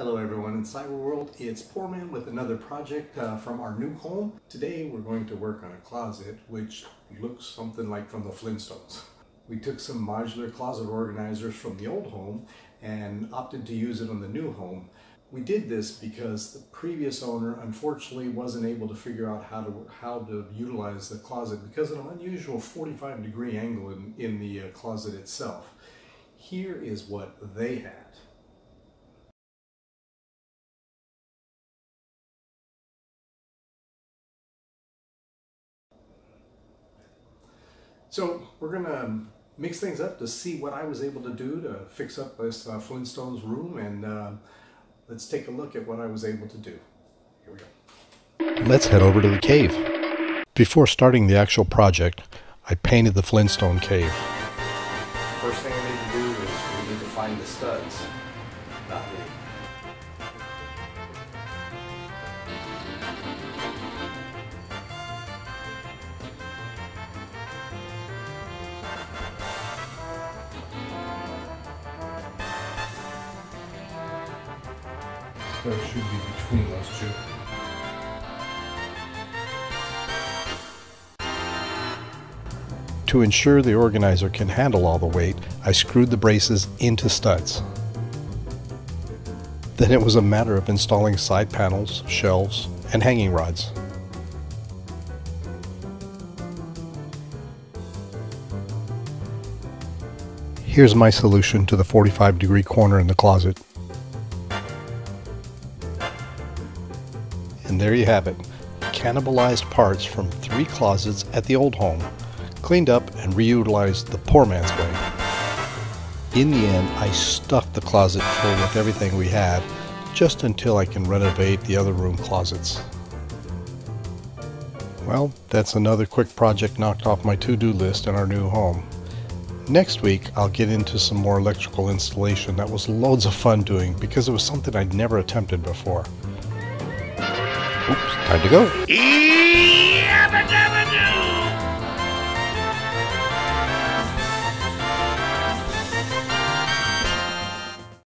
Hello everyone in Cyber World, it's Poor Man with another project uh, from our new home. Today we're going to work on a closet which looks something like from the Flintstones. We took some modular closet organizers from the old home and opted to use it on the new home. We did this because the previous owner unfortunately wasn't able to figure out how to how to utilize the closet because of an unusual 45 degree angle in, in the uh, closet itself. Here is what they had. So we're gonna mix things up to see what I was able to do to fix up this uh, Flintstones room and uh, let's take a look at what I was able to do. Here we go. Let's head over to the cave. Before starting the actual project, I painted the Flintstone cave. First thing I need to do is we need to find the studs. Not me. Should be between those two. To ensure the organizer can handle all the weight, I screwed the braces into studs. Then it was a matter of installing side panels, shelves, and hanging rods. Here's my solution to the 45 degree corner in the closet. And there you have it, cannibalized parts from three closets at the old home, cleaned up and reutilized the poor man's way. In the end, I stuffed the closet full with everything we have, just until I can renovate the other room closets. Well, that's another quick project knocked off my to-do list in our new home. Next week, I'll get into some more electrical installation that was loads of fun doing because it was something I'd never attempted before. Oops, time to go.